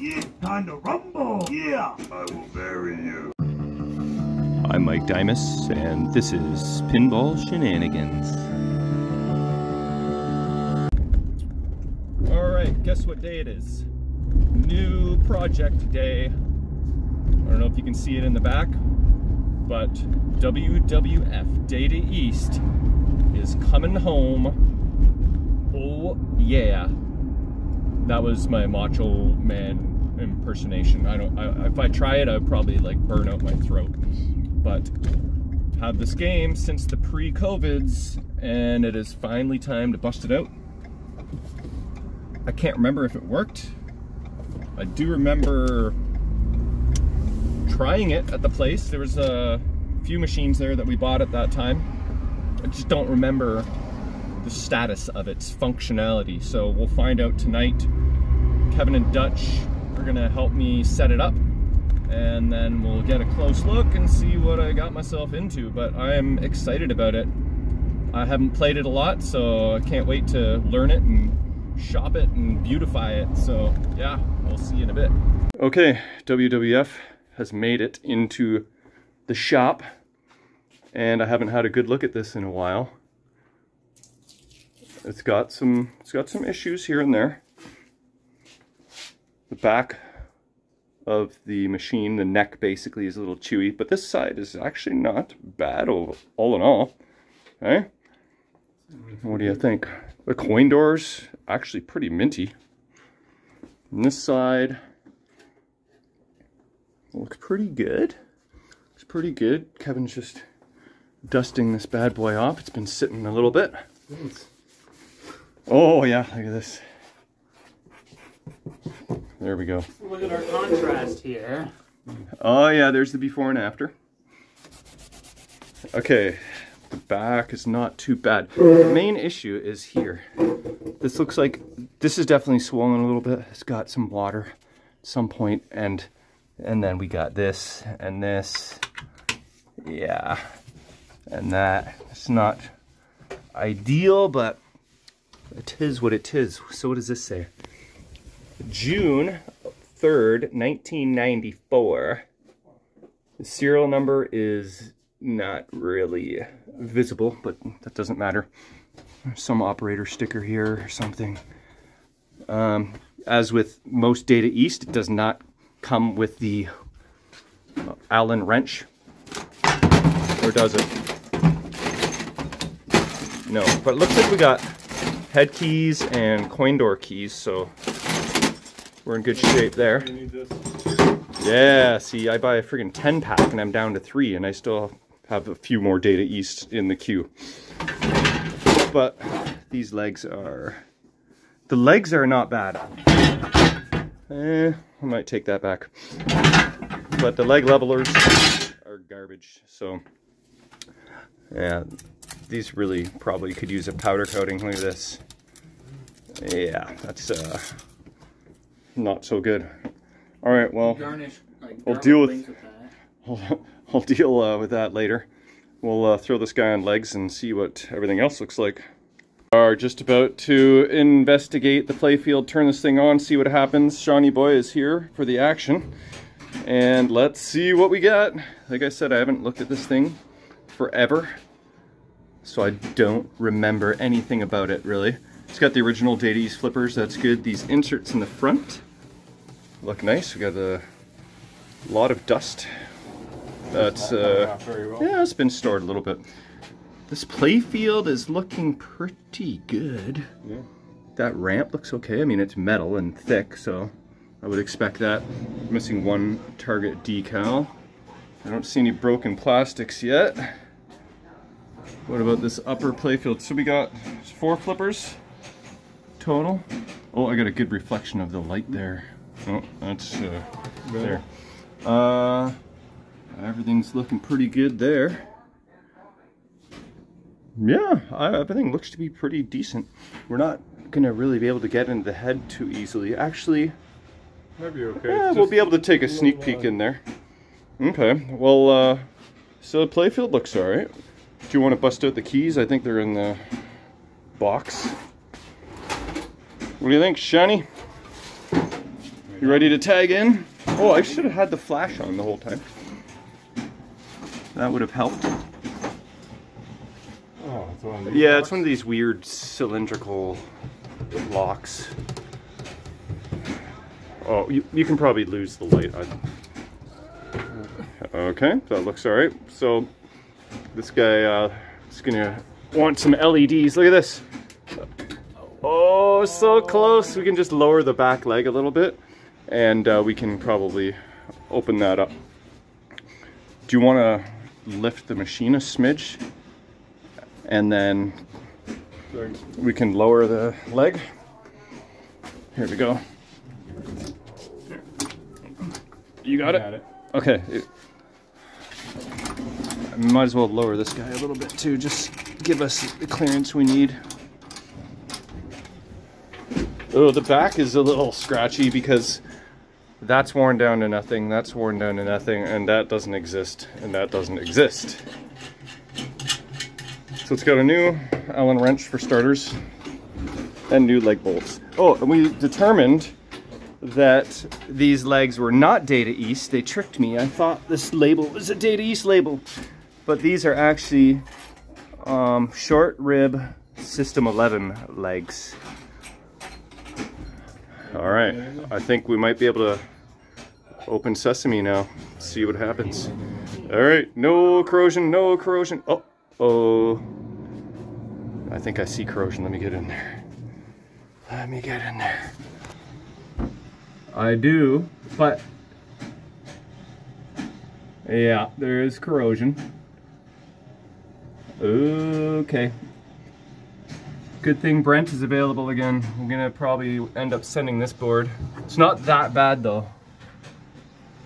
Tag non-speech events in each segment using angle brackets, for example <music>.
Yeah, time to rumble. Yeah, I will bury you. I'm Mike Dimas, and this is Pinball Shenanigans. Alright, guess what day it is? New project day. I don't know if you can see it in the back, but WWF Data East is coming home. Oh yeah. That was my Macho Man impersonation. I don't. I, if I try it, I'd probably like burn out my throat. But had this game since the pre-COVIDs, and it is finally time to bust it out. I can't remember if it worked. I do remember trying it at the place. There was a few machines there that we bought at that time. I just don't remember the status of its functionality. So we'll find out tonight. Kevin and Dutch are gonna help me set it up and then we'll get a close look and see what I got myself into. But I am excited about it. I haven't played it a lot, so I can't wait to learn it and shop it and beautify it. So yeah, we'll see in a bit. Okay, WWF has made it into the shop and I haven't had a good look at this in a while. It's got some it's got some issues here and there. The back of the machine, the neck basically is a little chewy, but this side is actually not bad all, in all. Okay? What do you think? The coin doors actually pretty minty. And this side looks pretty good. Looks pretty good. Kevin's just dusting this bad boy off. It's been sitting a little bit. Oh yeah, look at this. There we go. Look at our contrast here. Oh yeah, there's the before and after. Okay, the back is not too bad. The main issue is here. This looks like, this is definitely swollen a little bit. It's got some water at some point and and then we got this and this. Yeah, and that. It's not ideal, but it is what it is. So what does this say? June 3rd, 1994. The serial number is not really visible, but that doesn't matter. There's Some operator sticker here or something. Um, as with most Data East, it does not come with the Allen wrench. Or does it? No, but it looks like we got head keys and coin door keys, so we're in good shape there. Yeah, see, I buy a friggin' 10 pack and I'm down to three, and I still have a few more Data East in the queue. But these legs are... The legs are not bad. Eh, I might take that back. But the leg levelers are garbage, so... Yeah, these really probably could use a powder coating. Look at this. Yeah, that's uh, not so good. All right, well, Garnish, like, I'll deal with- that. <laughs> I'll, I'll deal uh, with that later. We'll uh, throw this guy on legs and see what everything else looks like. Are just about to investigate the playfield, turn this thing on, see what happens. Shawnee Boy is here for the action. And let's see what we got. Like I said, I haven't looked at this thing forever. So I don't remember anything about it, really. It's got the original Data East flippers, that's good. These inserts in the front look nice. We got a lot of dust. That's, uh, yeah, it's been stored a little bit. This playfield is looking pretty good. Yeah. That ramp looks okay. I mean, it's metal and thick, so I would expect that. Missing one target decal. I don't see any broken plastics yet. What about this upper playfield? So we got four flippers total. Oh, I got a good reflection of the light there. Oh, that's uh, there. Uh, everything's looking pretty good there. Yeah, I, everything looks to be pretty decent. We're not gonna really be able to get into the head too easily. Actually, okay. yeah, we'll be able to take a sneak peek in there. Okay, well, uh, so the playfield looks alright. Do you want to bust out the keys? I think they're in the box. What do you think, Shani? You ready to tag in? Oh, I should have had the flash on the whole time. That would have helped. Oh, it's one of Yeah, it's one of these weird cylindrical locks. Oh, you, you can probably lose the light. I- Okay, that looks all right. So this guy uh, is gonna want some LEDs. Look at this. Oh, so close. We can just lower the back leg a little bit and uh, we can probably open that up. Do you want to lift the machine a smidge? And then we can lower the leg. Here we go. You got it? Got it. Okay. It- might as well lower this guy a little bit too, just give us the clearance we need. Oh, the back is a little scratchy because that's worn down to nothing, that's worn down to nothing, and that doesn't exist, and that doesn't exist. So it's got a new Allen wrench for starters, and new leg bolts. Oh, and we determined that these legs were not Data East. They tricked me. I thought this label was a Data East label. But these are actually um, short rib System 11 legs. All right, I think we might be able to open sesame now. See what happens. All right, no corrosion, no corrosion. Oh, oh. I think I see corrosion. Let me get in there. Let me get in there. I do, but yeah, there is corrosion. Okay. Good thing Brent is available again. I'm gonna probably end up sending this board. It's not that bad though.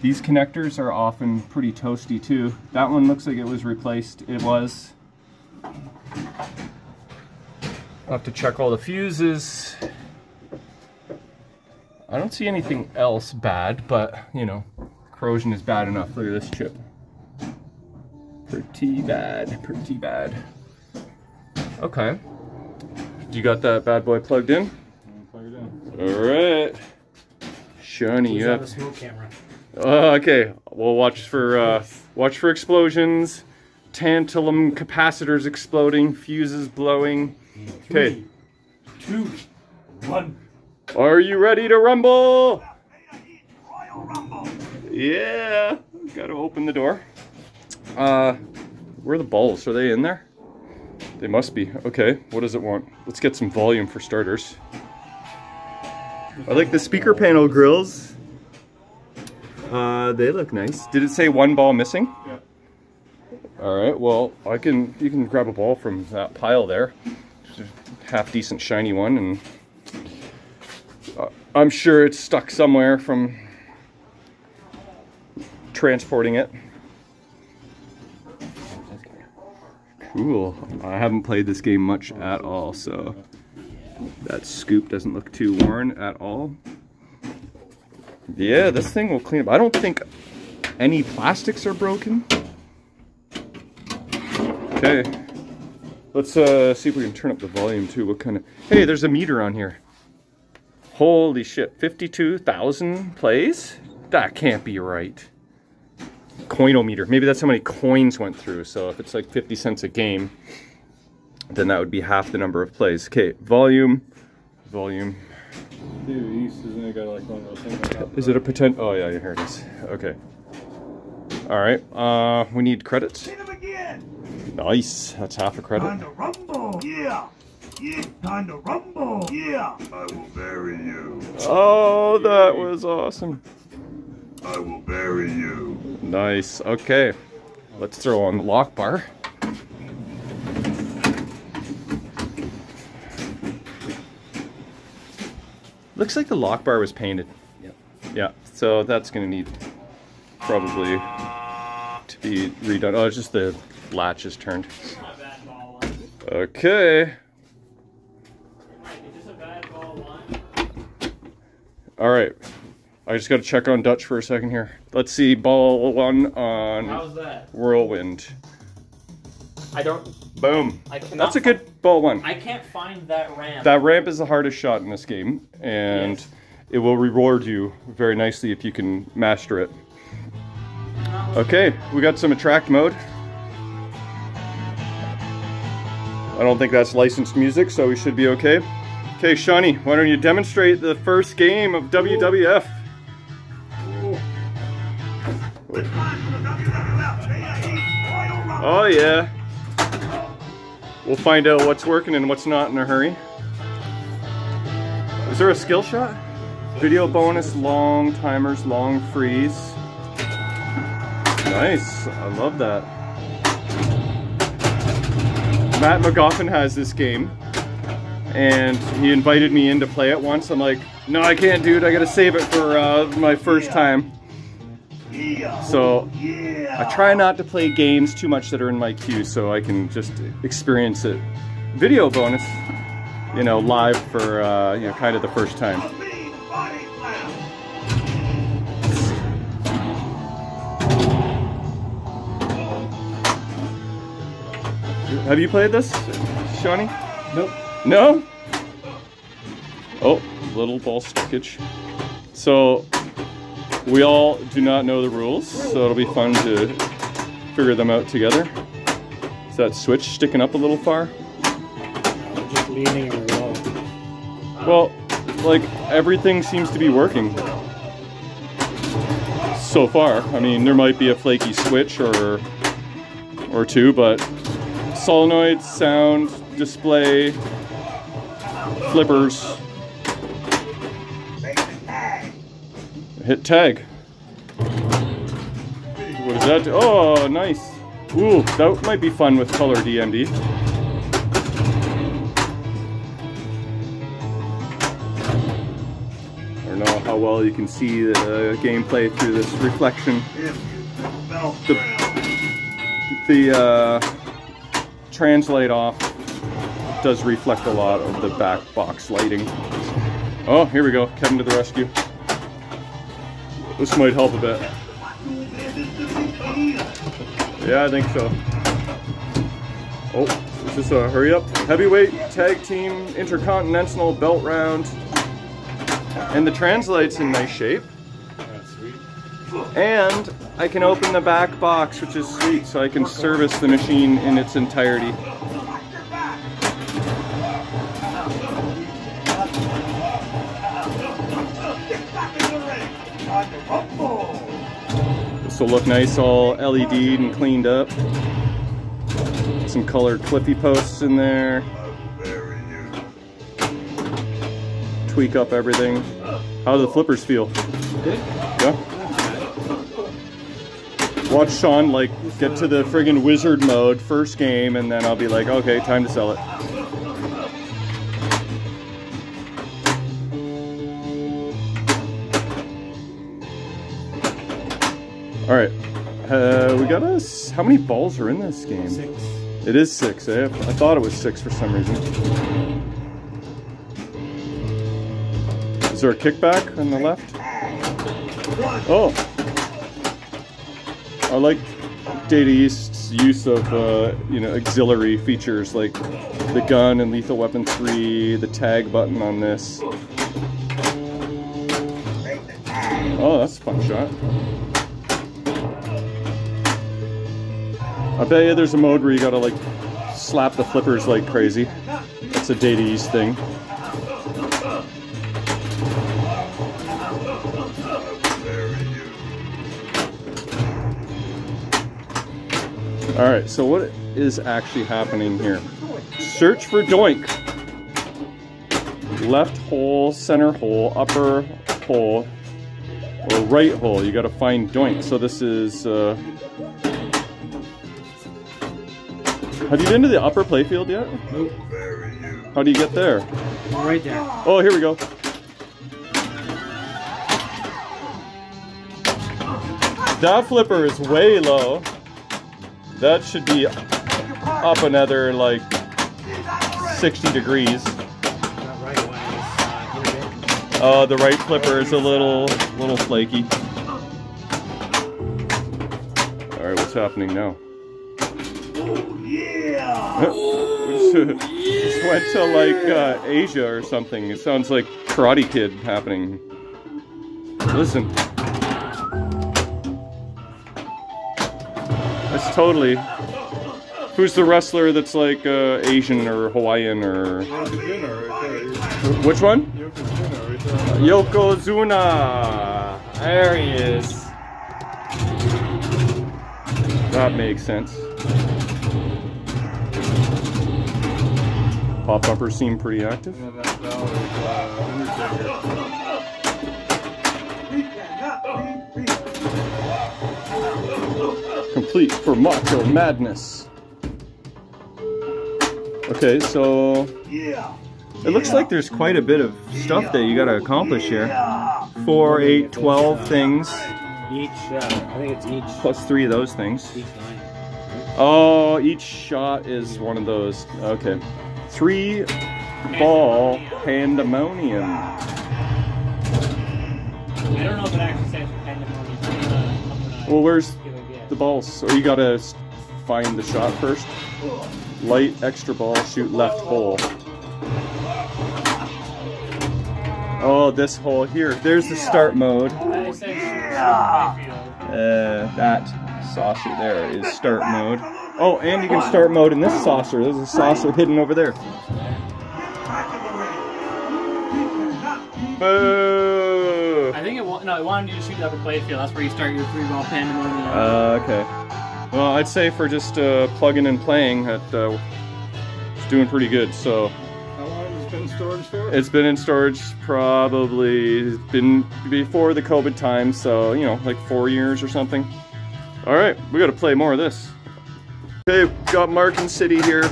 These connectors are often pretty toasty too. That one looks like it was replaced. It was. I'll have to check all the fuses. I don't see anything else bad, but you know, corrosion is bad enough. Look at this chip. Pretty bad, pretty bad. Okay. You got that bad boy plugged in? Plug it in. Alright. Shiny Who's up. on the smoke camera? Uh, okay, we'll watch for uh, watch for explosions, tantalum capacitors exploding, fuses blowing. Okay, Two, one. are you ready to Rumble. Yeah, gotta open the door. Uh, where are the balls? Are they in there? They must be. Okay, what does it want? Let's get some volume for starters. I like the speaker panel grills. Uh, they look nice. Did it say one ball missing? Yeah. All right. Well, I can. You can grab a ball from that pile there. Half decent shiny one, and uh, I'm sure it's stuck somewhere from transporting it. Cool. I haven't played this game much at all, so that scoop doesn't look too worn at all. Yeah, this thing will clean up. I don't think any plastics are broken. Okay. Let's uh, see if we can turn up the volume too. What kind of... Hey, there's a meter on here. Holy shit, 52,000 plays? That can't be right. Coinometer. Maybe that's how many coins went through. So if it's like 50 cents a game, then that would be half the number of plays. Okay, volume. Volume. Dude, East isn't it got like one of those things like that? Is it a potential? Oh yeah, here it is. Okay. All right. Uh, we need credits. Hit him again. Nice. That's half a Time credit. to rumble. Yeah. Yeah. Time to rumble. Yeah. I will bury you. Oh, that was awesome. I will bury you. Nice. Okay. Let's throw on the lock bar. Looks like the lock bar was painted. Yep. Yeah. So that's gonna need probably to be redone. Oh, it's just the latch is turned. My bad ball line. Okay. It's just a bad ball line. All right. I just got to check on Dutch for a second here. Let's see. Ball one on How's that? whirlwind. I don't. Boom. I cannot. That's a good ball one. I can't find that ramp. That ramp is the hardest shot in this game, and Yes. it will reward you very nicely if you can master it. Okay, we got some attract mode. I don't think that's licensed music, so we should be okay. Okay, Shawnee, why don't you demonstrate the first game of WWF? Oh yeah. We'll find out what's working and what's not in a hurry. Is there a skill shot? Video bonus, long timers, long freeze. Nice, I love that. Matt McGoffin has this game, and he invited me in to play it once. I'm like, no, I can't, dude. I gotta save it for uh, my first time. So I try not to play games too much that are in my queue so I can just experience it. Video bonus, you know, live for, uh, you know, kind of the first time. A mean body slam. Have you played this, Shawnee? Nope. No? Oh, little ball stickage. So, we all do not know the rules, so it'll be fun to figure them out together. Is that switch sticking up a little far? Just leaning or low. Well, like everything seems to be working so far. I mean, there might be a flaky switch or or two, but solenoid, sound, display, flippers, hit tag. What does that? Oh, nice. Ooh, that might be fun with color DMD. I don't know how well you can see the gameplay through this reflection. The- The uh, translite off does reflect a lot of the back box lighting. <laughs> Oh, here we go. Kevin to the rescue. This might help a bit. Yeah, I think so. Oh, is this a hurry up? Heavyweight tag team intercontinental belt round. And the translite's in nice shape. And I can open the back box, which is sweet, so I can service the machine in its entirety. This will look nice, all LED'd and cleaned up. Some colored clippy posts in there. How very you. Tweak up everything. How do the flippers feel? Good. Yeah. Watch Sean like get to the friggin' wizard mode first game, and then I'll be like, okay, time to sell it. All right, uh, we got us. How many balls are in this game? Six. It is six. Eh? I thought it was six for some reason. Is there a kickback on the left? Oh. I like Data East's use of, uh, you know, auxiliary features like the gun and Lethal Weapon 3, the tag button on this. Oh, that's a fun shot. I bet you there's a mode where you gotta like slap the flippers like crazy. That's a Data East thing. Alright, so what is actually happening here? Search for doink. Left hole, center hole, upper hole, or right hole. You gotta find doink. So this is. Uh... Have you been to the upper playfield yet? Nope. How do you get there? Right there. Oh, here we go. That flipper is way low. That should be up another like 60 degrees. That right one is uh, here a bit. Oh, the right flipper is a little, little flaky. All right, what's happening now? Yeah. Just went to like uh, Asia or something. It sounds like Karate Kid happening. Listen. That's totally. Who's the wrestler that's like uh, Asian or Hawaiian or. Which one? Yokozuna. There he is. That makes sense. Pop bumpers seem pretty active. And then that bell is uh, Undertaker. We cannot be beat. Complete for Macho Madness. Okay, so Yeah. it looks like there's quite a bit of stuff that you gotta accomplish here. Four, eight, twelve things, Each, uh, I think it's each, plus three of those things. each line. Oh, each shot is one of those. Okay. Three ball pandemonium. I don't know if it actually for pandemonium. uh, Well, where's give it a guess. the balls? So you gotta find the shot first. Light extra ball, shoot left hole. Oh, this hole here. There's the start mode. It shoot Yeah. Uh, that saucer there is start mode. Oh, and you can start mode in this saucer. There's a saucer hidden over there. Boo! I think it no, it wanted you to shoot the upper playfield. That's where you start your three ball pandemonium. Uh, okay. Well, I'd say for just uh, plugging and playing, that uh, it's doing pretty good. So How long has it been storage for? it's been in storage probably been before the COVID time. So you know, like four years or something. All right, we got to play more of this. Okay, got Mark and City here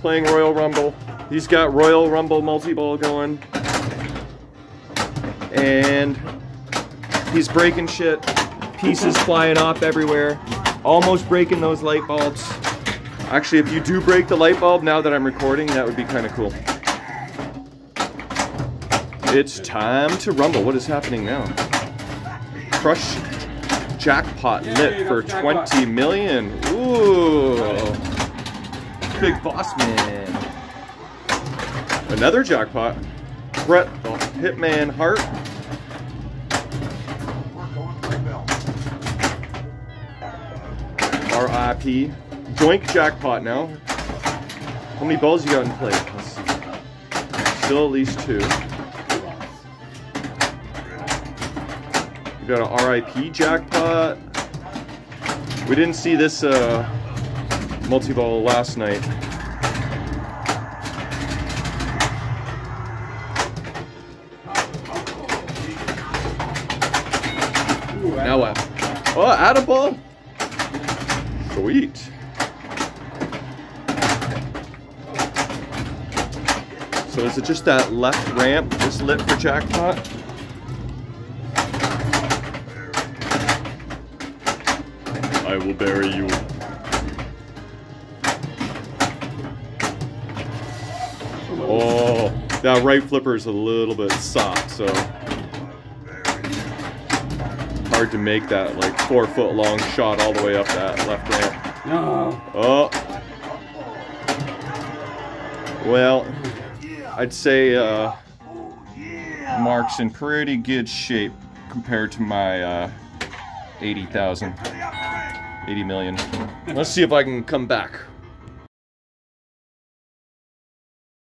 playing Royal Rumble. He's got Royal Rumble multi-ball going. And he's breaking shit. Pieces flying off everywhere. Almost breaking those light bulbs. Actually, if you do break the light bulb now that I'm recording, that would be kind of cool. It's time to rumble. What is happening now? Crush jackpot lit for 20 million. Ooh. Big boss man. Another jackpot. Bret the Hitman Hart. RIP. Doink jackpot now. How many balls you got in play? Still at least two. We got a RIP jackpot. We didn't see this uh, multi-ball last night. Now what? Oh, add a ball. Sweet. So is it just that left ramp just lit for jackpot? I will bury you. Oh, that right flipper is a little bit soft, so hard to make that like four foot long shot all the way up that left ramp. No. Oh. Well, I'd say uh, Mark's in pretty good shape compared to my uh, 80,000. 80 million. Let's see if I can come back.